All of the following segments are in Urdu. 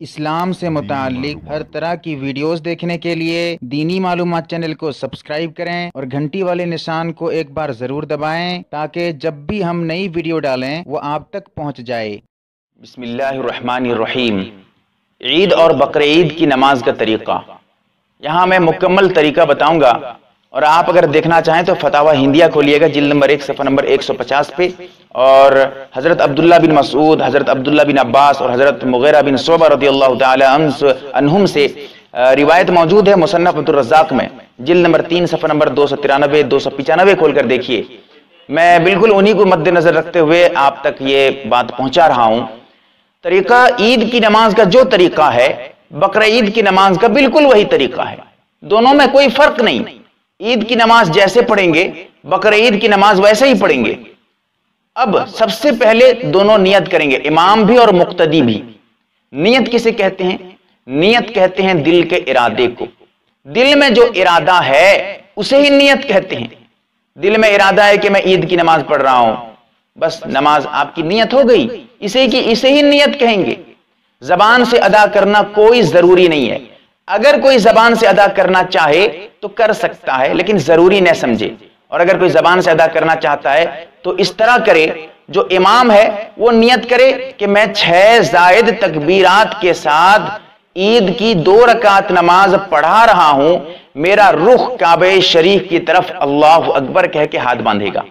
اسلام سے متعلق ہر طرح کی ویڈیوز دیکھنے کے لیے دینی معلومات چینل کو سبسکرائب کریں اور گھنٹی والے نشان کو ایک بار ضرور دبائیں تاکہ جب بھی ہم نئی ویڈیو ڈالیں وہ آپ تک پہنچ جائے۔ بسم اللہ الرحمن الرحیم۔ عید اور بقر عید کی نماز کا طریقہ۔ یہاں میں مکمل طریقہ بتاؤں گا۔ اور آپ اگر دیکھنا چاہیں تو فتح ہندیہ کھولیے گا، جلد نمبر ایک، صفحہ نمبر ایک سو پچاس پہ۔ اور حضرت عبداللہ بن مسعود، حضرت عبداللہ بن عباس اور حضرت مغیرہ بن صوبہ رضی اللہ تعالی عنہم سے روایت موجود ہے مصنف عبد الرزاق میں۔ جلد نمبر تین، صفحہ نمبر دو سو ترانوے، دو سو پچانوے کھول کر دیکھیے۔ میں بالکل انہی کو مد نظر رکھتے ہوئے آپ تک یہ بات پہنچا رہا ہوں۔ طریقہ عید کی نماز کا جو طریقہ ہے بقر عید کی نماز کا بالکل وہی طریقہ ہے۔ دونوں میں کوئی فرق نہیں۔ عید کی نماز جیسے پڑھیں گے بقر عید کی نماز ویسے ہی پڑھیں گے۔ اب سب سے پہلے دونوں نیت کریں گے، امام بھی اور مقتدی بھی۔ نیت کسے کہتے ہیں؟ نیت کہتے ہیں دل کے ارادے کو۔ دل میں جو ارادہ ہے، اسے ہی نیت کہتے ہیں۔ دل میں ارادہ ہے کہ میں عید کی نماز پڑھ رہا ہوں۔ بس نماز آپ کی نیت ہو گئی۔ اسے کی، اسے ہی نیت کہیں گے۔ زبان سے ادا کرنا کوئی ضروری نہیں ہے۔ اگر کوئی زبان سے ادا کرنا چاہے تو کر سکتا ہے، لیکن ضروری نہ سمجھے۔ اور اگر کوئی زبان سے ادا کرنا چاہتا ہے تو اس طرح کرے، جو امام ہے وہ نیت کرے کہ میں چھ زائد تکبیرات کے ساتھ عید کی دو رکعت نماز پڑھا رہا ہوں، میرا رخ کعبہ شریف کی طرف اللہ اکبر کہہ کے ہاتھ باندھے گا۔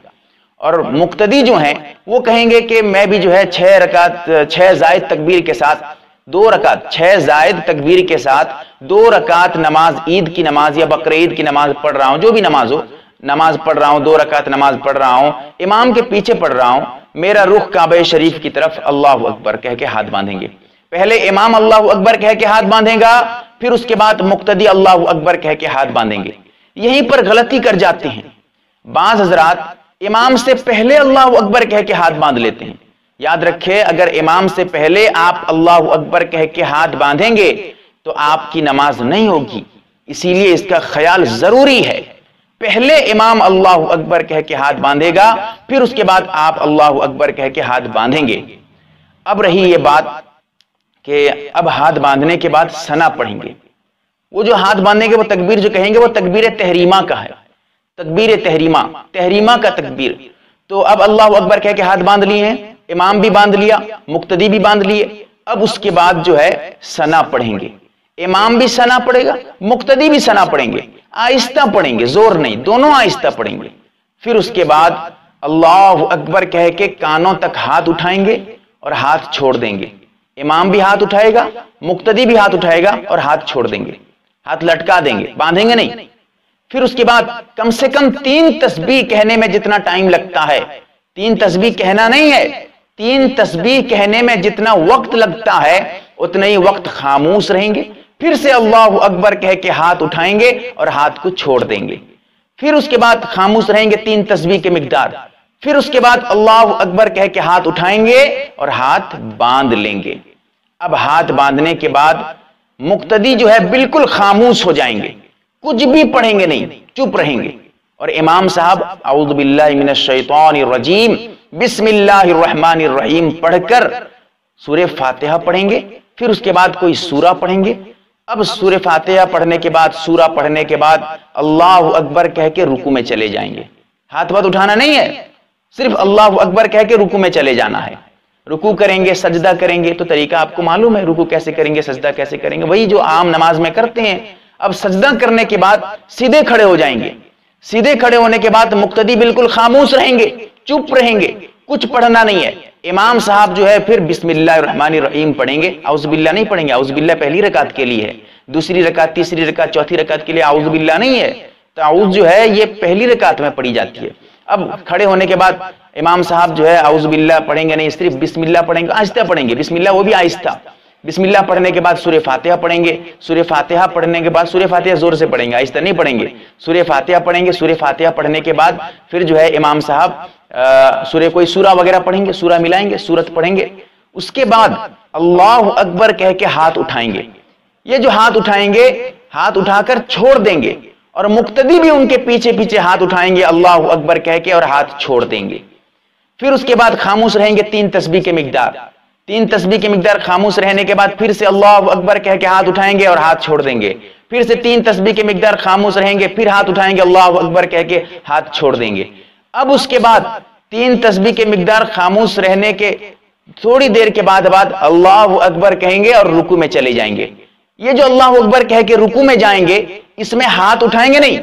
اور مقتدی جو ہیں وہ کہیں گے کہ میں بھی جو ہے چھ رکعت، چھ زائد تکبیر کے ساتھ دو رکعت، چھ زائد تکبیر کے ساتھ دو رکعت نماز، عید کی نماز یا بقر عید کی نماز پڑھ رہا ہوں، جو بھی نماز ہو، نماز پڑھ رہا ہوں، دو رکعت نماز پڑھ رہا ہوں، امام کے پیچھے پڑھ رہا ہوں، میرا رخ کعبہ شریف کی طرف اللہ اکبر کہہ کے ہاتھ باندھیں گے۔ پہلے امام اللہ اکبر کہہ کے ہاتھ باندھیں گا، پھر اس کے بعد مقتدی اللہ اکبر کہہ کے ہاتھ باندھیں گے۔ یہیں پر غلطی کر جاتے ہیں۔ بعض حضرات امام سے پہلے اللہ اکبر کہہ کے ہاتھ باندھ لیتے ہیں۔ یاد رکھے اگر امام سے پہلے آپ اللہ اکبر کہہ کے ہاتھ باندھیں گے، تو آپ کی نماز نہیں ہوگی۔ اسی لیے اس کا خیال ضروری ہے۔ پہلے امام اللہ اکبر کہہ کے ہاتھ باندھے گا، پھر اس کے بعد آپ اللہ اکبر کہہ کے ہاتھ باندھیں گے۔ اب رہی یہ بات کہ اب ہاتھ باندھنے کے بعد سنا پڑھیں گے۔ وہ جو ہاتھ باندھیں گے، وہ تکبیر جو کہیں گے، وہ تکبیر تحریمہ کا ہے۔ تکبیر تحریمہ تحریمہ کا تکبیر۔ تو اب اللہ اکبر کہہ کے ہاتھ باندھ لیے ہیں۔ امام بھی باندھ لیا، مقتدی بھی باندھ لیے۔ اب اس کے بعد جو ہے سنا پڑھیں گے۔ امام بھی سنا پڑھے گا، مقتدی بھی سنا پڑھیں گے۔ آہستہ پڑھیں گے، زور نہیں، دونوں آہستہ پڑھیں گے۔ پھر اس کے بعد اللہ اکبر کہہ کے کانوں تک ہاتھ اٹھائیں گے اور ہاتھ چھوڑ دیں گے۔ امام بھی ہاتھ اٹھائے گا، مقتدی بھی ہاتھ اٹھائے گا اور ہاتھ چھوڑ دیں گے۔ ہاتھ لٹکا دیں گے، باندھیں گے نہیں۔ پھر اس کے بعد کم سے کم تین تسبیح کہنے میں جتنا ٹائم لگتا ہے۔ تین تسبیح کہنا نہیں ہے تین تسبیح کہنے میں جتنا وقت لگتا ہے، اتنا ہی وقت خاموش رہیں گے۔ پھر سے اللہ اکبر کہہ کے ہاتھ اٹھائیں گے اور ہاتھ کو چھوڑ دیں گے۔ پھر اس کے بعد خاموش رہیں گے تین تسبیح کے مقدار۔ پھر اس کے بعد اللہ اکبر کہہ کے ہاتھ اٹھائیں گے اور ہاتھ باندھ لیں گے۔ اب ہاتھ باندھنے کے بعد مقتدی جو ہے بالکل خاموش ہو جائیں گے۔ کچھ بھی پڑھیں گے نہیں، چپ رہیں گے۔ اور امام صاحب، اعوذ باللہ من الشیطان الرجیم بسم اللہ الرحمن الرحیم پڑھ کر سورہ فاتحہ پڑھیں گے، پھر اس کے بعد کوئی سورہ پڑھیں گے۔ اب سورہ فاتحہ پڑھنے کے بعد، سورہ پڑھنے کے بعد اللہ اکبر کہہ کے رکو میں چلے جائیں گے۔ ہاتھ بات اٹھانا نہیں ہے، صرف اللہ اکبر کہہ کے رکو میں چلے جانا ہے۔ رکو کریں گے، سجدہ کریں گے، تو طریقہ آپ کو معلوم ہے، رکو کیسے کریں گے، سجدہ کیسے کریں گے۔ وہی جو عام نماز میں کرتے ہیں، اب سجدہ کرنے کے بعد سیدھے کھڑے ہو جائیں گے۔ سیدھے کھڑے ہونے کے بعد مقتدی بالکل خاموش رہیں گے۔ چپ رہیں گے، کچھ پڑھنا نہیں ہے۔ امام صاحب جو ہے پھر بسم اللہ الرحمن الرحیم پڑھیں گے۔ اعوذ باللہ نہیں پڑھیں گے، اعوذ باللہ پہلی رکعت کے لیے ہے۔ دوسری رکعت، تیسری رکعت، چوتھی رکعت کے لیے اعوذ باللہ نہیں ہے۔ تو جو ہے یہ پہلی رکعت میں پڑھی جاتی ہے۔ اب کھڑے ہونے کے بعد امام صاحب جو ہے اعوذ باللہ پڑھیں گے نہیں، صرف بسم اللہ پڑھیں گے، آہستہ پڑھیں گے۔ بسم اللہ وہ بھی آہستہ۔ بسم اللہ پڑھنے کے بعد سورہ فاتحہ پڑھیں گے۔ سورہ فاتحہ پڑھنے کے بعد سورہ فاتحہ زور سے پڑھیں گے، آہستہ نہیں پڑھیں گے۔ سورہ فاتحہ پڑھیں گے، سورہ فاتحہ پڑھنے کے بعد پھر جو ہے امام صاحب سورہ کوئی سورہ وغیرہ پڑھیں گے، سورہ ملائیں گے، سورت پڑھیں گے۔ اس کے بعد اللہ اکبر کہہ کے ہاتھ اٹھائیں گے۔ یہ جو ہاتھ اٹھائیں گے، ہاتھ اٹھا کر چھوڑ دیں گے۔ اور مقتدی بھی ان کے پیچھے پیچھے ہاتھ اٹھائیں گے، اللہ اکبر کہہ کے اور ہاتھ چھوڑ دیں گے۔ پھر اس کے بعد خاموش رہیں گے تین تسبیح کے مقدار۔ تین تسبیح کی مقدار خاموش رہنے کے بعد پھر سے اللہ اکبر کہہ کے ہاتھ اٹھائیں گے اور ہاتھ چھوڑ دیں گے۔ پھر سے تین تسبیح کی مقدار خاموش رہیں گے، پھر ہاتھ اٹھائیں گے، اللہ اکبر کہہ کے ہاتھ چھوڑ دیں گے۔ اب اس کے بعد تین تسبیح کے مقدار خاموش رہنے کے تھوڑی دیر کے بعد بعد اللہ اکبر کہیں گے اور رکو میں چلے جائیں گے۔ یہ جو اللہ اکبر کہہ کے رکو میں جائیں گے، اس میں ہاتھ اٹھائیں گے نہیں،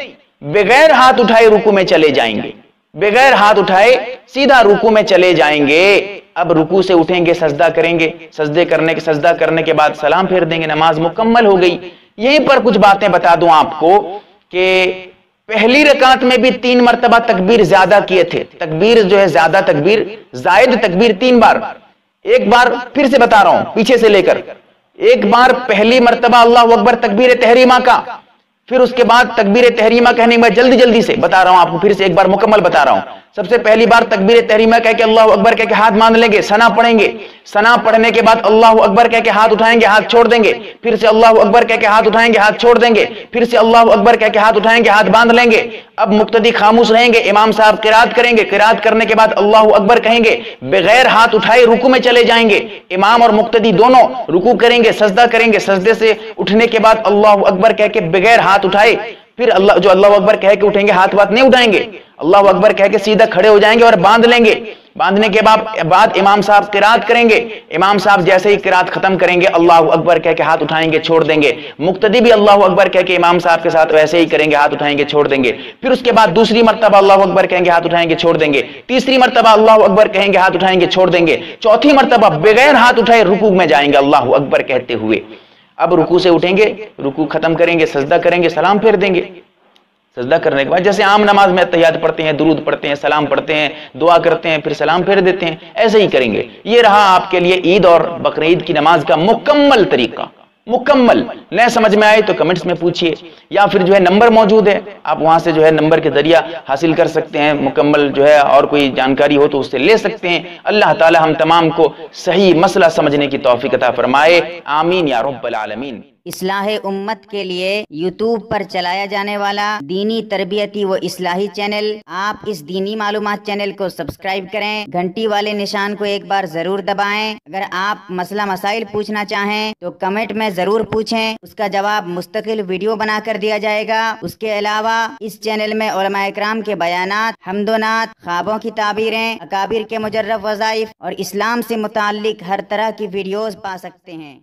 بغیر ہاتھ اٹھائے رکو میں چلے جائیں گے۔ بغیر ہاتھ اٹھائے سیدھا رکو میں چلے جائیں گے۔ اب رکو سے اٹھیں گے، سجدہ کریں گے۔ سجدے کرنے کے، سجدہ کرنے کے بعد سلام پھیر دیں گے، نماز مکمل ہو گئی۔ یہیں پر کچھ باتیں بتا دوں آپ کو کہ پہلی رکعت میں بھی تین مرتبہ تکبیر زیادہ کیے تھے۔ تکبیر جو ہے زیادہ تکبیر، زائد تکبیر تین بار۔ ایک بار پھر سے بتا رہا ہوں، پیچھے سے لے کر۔ ایک بار پہلی مرتبہ اللہ اکبر تکبیر تحریمہ کا، پھر اس کے بعد تکبیر تحریمہ کہنے میں جلدی جلدی سے بتا رہا ہوں، آپ کو پھر سے ایک بار مکمل بتا رہا ہوں۔ سب سے پہلی بار تکبیر تحریمہ کہہ کے اللہ اکبر کہہ کے ہاتھ مان لیں گے سنا پڑھیں گے۔ سنا پڑھنے کے بعد اللہ اکبر کہہ کے ہاتھ اٹھائیں گے، ہاتھ چھوڑ دیں گے۔ پھر سے اللہ اکبر کہہ کے ہاتھ اٹھائیں گے، ہاتھ چھوڑ دیں گے۔ پھر سے اللہ اکبر کہہ کے ہاتھ اٹھائیں گے، ہاتھ باندھ لیں گے۔ اب مقتدی خاموش رہیں گے، امام صاحب قرات کریں گے۔ قرات کرنے کے بعد اللہ اکبر کہیں گے، بغیر ہاتھ اٹھائے رکو میں چلے جائیں گے۔ امام اور مقتدی دونوں رکو کریں گے، سجدہ کریں گے۔ سجدے سے اٹھنے کے بعد اللہ اکبر کہہ کے بغیر ہاتھ اٹھائے، پھر اللہ جو اللہ اکبر کہہ کے اٹھیں گے، ہاتھ بات نہیں اٹھائیں گے۔ اللہ اکبر کہہ کے سیدھا کھڑے ہو جائیں گے اور باندھ لیں گے۔ باندھنے کے بعد امام صاحب قرات کریں گے۔ امام صاحب جیسے ہی قرات ختم کریں گے، اللہ اکبر کہہ کے ہاتھ اٹھائیں گے، چھوڑ دیں گے۔ مقتدی بھی اللہ اکبر کہہ کے امام صاحب کے ساتھ ویسے ہی کریں گے، ہاتھ اٹھائیں گے، چھوڑ دیں گے۔ پھر اس کے بعد دوسری مرتبہ اللہ اکبر کہیں گے، ہاتھ اٹھائیں گے، چھوڑ دیں گے۔ تیسری مرتبہ اللہ اکبر کہیں گے، ہاتھ اٹھائیں گے، چھوڑ دیں گے۔ چوتھی مرتبہ بغیر ہاتھ اٹھائے رکوع میں جائیں گے، اللہ اکبر کہتے ہوئے۔ اب رکوع سے اٹھیں گے، رکوع ختم کریں گے، سجدہ کریں گے، سلام پھیر دیں گے۔ سجدہ کرنے کے بعد جیسے عام نماز میں اتحیات پڑھتے ہیں، درود پڑھتے ہیں، سلام پڑھتے ہیں، دعا کرتے ہیں، پھر سلام پھیر دیتے ہیں، ایسے ہی کریں گے۔ یہ رہا آپ کے لیے عید اور بقرعید کی نماز کا مکمل طریقہ۔ مکمل۔ نئے سمجھ میں آئے تو کمنٹس میں پوچھئے۔ یا پھر جو ہے نمبر موجود ہے، آپ وہاں سے جو ہے نمبر کے ذریعہ حاصل کر سکتے ہیں۔ مکمل جو ہے اور کوئی جانکاری ہو تو اس سے لے سکتے ہیں۔ اللہ تعالی ہم تمام کو صحیح مسئلہ سمجھنے کی توفیق عطا فرمائے۔ آمین یا رب العالمین۔ اصلاح امت کے لیے یوٹیوب پر چلایا جانے والا دینی تربیتی و اصلاحی چینل، آپ اس دینی معلومات چینل کو سبسکرائب کریں، گھنٹی والے نشان کو ایک بار ضرور دبائیں۔ اگر آپ مسئلہ مسائل پوچھنا چاہیں تو کمنٹ میں ضرور پوچھیں۔ اس کا جواب مستقل ویڈیو بنا کر دیا جائے گا۔ اس کے علاوہ اس چینل میں علماء اکرام کے بیانات حمدونات خوابوں کی تعبیریں، اکابر کے مجرب وظائف اور اسلام سے متعلق ہر طرح کی ویڈیوز پا سکتے ہیں۔